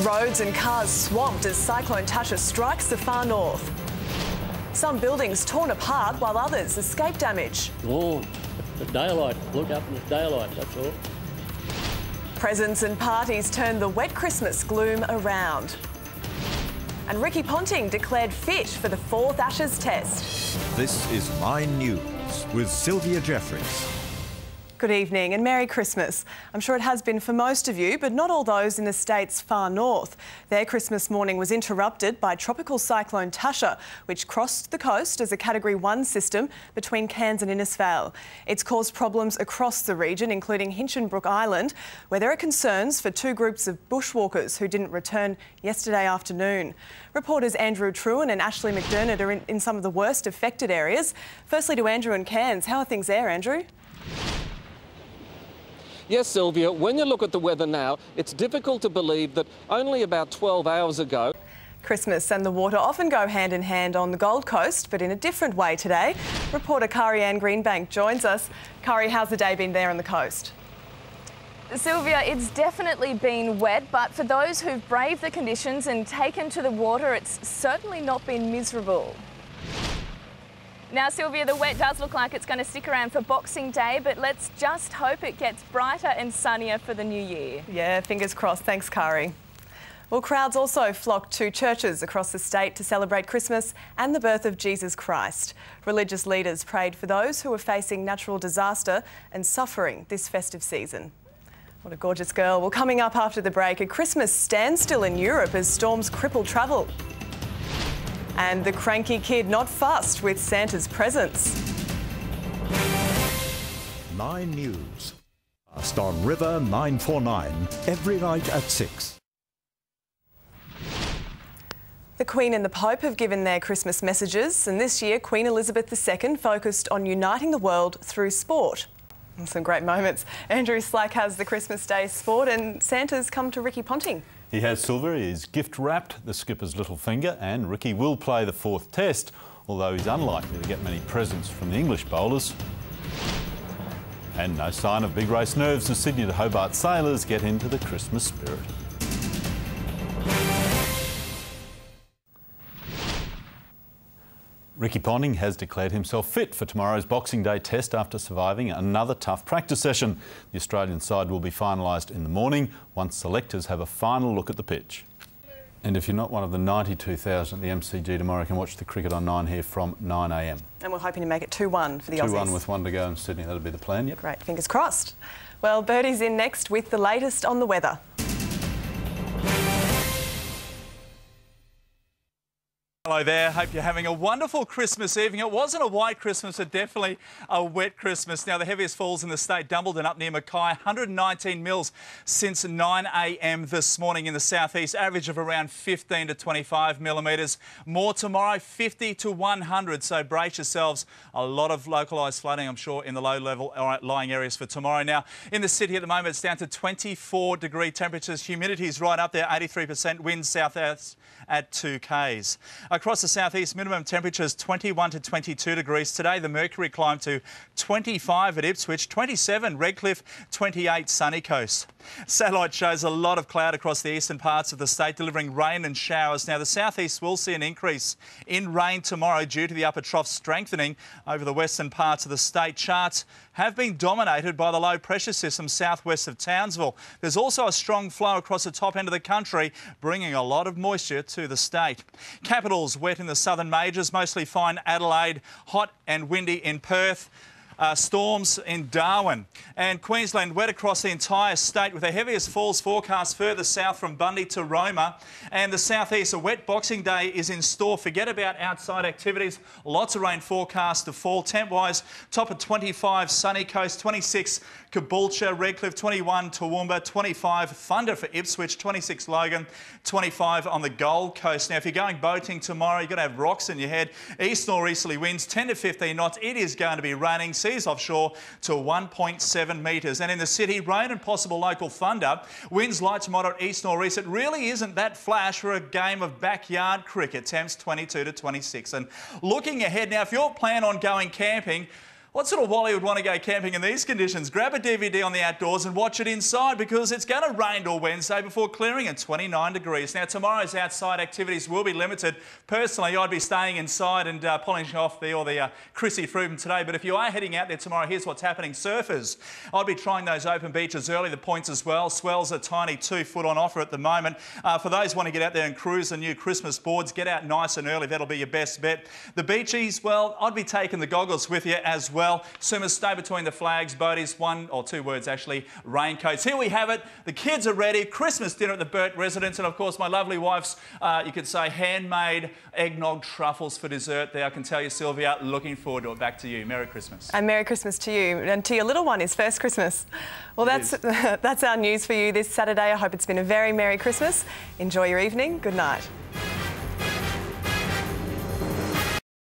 Roads and cars swamped as Cyclone Tasha strikes the far north. Some buildings torn apart while others escape damage. Oh, the daylight. Look up in the daylight, that's all. Presents and parties turn the wet Christmas gloom around. And Ricky Ponting declared fit for the fourth Ashes test. This is Nine News with Sylvia Jeffreys. Good evening and Merry Christmas. I'm sure it has been for most of you, but not all those in the state's far north. Their Christmas morning was interrupted by tropical cyclone Tasha, which crossed the coast as a Category 1 system between Cairns and Innisfail. It's caused problems across the region, including Hinchinbrook Island, where there are concerns for two groups of bushwalkers who didn't return yesterday afternoon. Reporters Andrew Trewin and Ashley McDermott are in, in some of the worst affected areas. Firstly to Andrew and Cairns. How are things there, Andrew? Yes, Sylvia, when you look at the weather now, it's difficult to believe that only about 12 hours ago. Christmas and the water often go hand in hand on the Gold Coast, but in a different way today. Reporter Kari Ann Greenbank joins us. Kari, how's the day been there on the coast? Sylvia, it's definitely been wet, but for those who've braved the conditions and taken to the water, it's certainly not been miserable. Now, Sylvia, the wet does look like it's going to stick around for Boxing Day, but let's just hope it gets brighter and sunnier for the new year. Yeah, fingers crossed. Thanks, Kari. Well, crowds also flocked to churches across the state to celebrate Christmas and the birth of Jesus Christ. Religious leaders prayed for those who were facing natural disaster and suffering this festive season. What a gorgeous girl. Well, coming up after the break, a Christmas standstill in Europe as storms cripple travel. And the cranky kid not fussed with Santa's presents. Nine News. Fast on River 949 every night at 6. The Queen and the Pope have given their Christmas messages, and this year Queen Elizabeth II focused on uniting the world through sport. Some great moments. Andrew Slack has the Christmas Day sport, and Santa's come to Ricky Ponting. He has silver, is gift wrapped, the skipper's little finger, and Ricky will play the fourth test, although he's unlikely to get many presents from the English bowlers. And no sign of big race nerves as Sydney to Hobart sailors get into the Christmas spirit. Ricky Ponting has declared himself fit for tomorrow's Boxing Day test after surviving another tough practice session. The Australian side will be finalised in the morning once selectors have a final look at the pitch. And if you're not one of the 92,000 at the MCG tomorrow, you can watch the cricket on 9 here from 9am. And we're hoping to make it 2-1 for the 2 Aussies. 2-1 with one to go in Sydney, that'll be the plan, yep. Great, fingers crossed. Well, Birdie's in next with the latest on the weather. Hello there. Hope you're having a wonderful Christmas evening. It wasn't a white Christmas, but definitely a wet Christmas. Now, the heaviest falls in the state, Dumbleton up near Mackay, 119 mils since 9 a.m. this morning in the southeast, average of around 15 to 25 millimetres. More tomorrow, 50 to 100. So brace yourselves. A lot of localised flooding, I'm sure, in the low level lying areas for tomorrow. Now, in the city at the moment, it's down to 24 degree temperatures. Humidity is right up there, 83%. Winds south-east at 2 Ks. Across the southeast, minimum temperatures 21 to 22 degrees. Today, the mercury climbed to 25 at Ipswich, 27 Redcliffe, 28 Sunny Coast. Satellite shows a lot of cloud across the eastern parts of the state, delivering rain and showers. Now, the southeast will see an increase in rain tomorrow due to the upper trough strengthening over the western parts of the state. Charts have been dominated by the low pressure system southwest of Townsville. There's also a strong flow across the top end of the country, bringing a lot of moisture to the state. Wet in the southern majors, mostly fine Adelaide, hot and windy in Perth uh, storms in Darwin. And Queensland wet across the entire state with the heaviest falls forecast further south from Bundy to Roma. And the southeast, a wet Boxing Day is in store. Forget about outside activities. Lots of rain forecast to fall. Temp-wise, top of 25 sunny coast, 26 Caboolture, Redcliffe, 21 Toowoomba, 25 Thunder for Ipswich, 26 Logan, 25 on the Gold Coast. Now, if you're going boating tomorrow, you're going to have rocks in your head. East northeasterly winds 10 to 15 knots. It is going to be raining. Seas offshore to 1.7 metres. And in the city, rain and possible local thunder. Winds light to moderate east northeast. It really isn't that flash for a game of backyard cricket. Temps 22 to 26. And looking ahead now, if you're planning on going camping, What sort of wally would want to go camping in these conditions? Grab a DVD on the outdoors and watch it inside because it's going to rain all Wednesday before clearing at 29 degrees. Now, tomorrow's outside activities will be limited. Personally, I'd be staying inside and uh, polishing off the or the uh, Chrissy fruit today. But if you are heading out there tomorrow, here's what's happening. Surfers, I'd be trying those open beaches early. The points as well. Swells a tiny two foot on offer at the moment. Uh, for those who want to get out there and cruise the new Christmas boards, get out nice and early. That'll be your best bet. The beachies, well, I'd be taking the goggles with you as well well. Swimmers stay between the flags. Boaties, one or two words actually, raincoats. Here we have it. The kids are ready. Christmas dinner at the Burt residence. And of course, my lovely wife's, uh, you could say, handmade eggnog truffles for dessert there. I can tell you, Sylvia, looking forward to it. Back to you. Merry Christmas. And Merry Christmas to you. And to your little one is first Christmas. Well, that's, that's our news for you this Saturday. I hope it's been a very Merry Christmas. Enjoy your evening. Good night.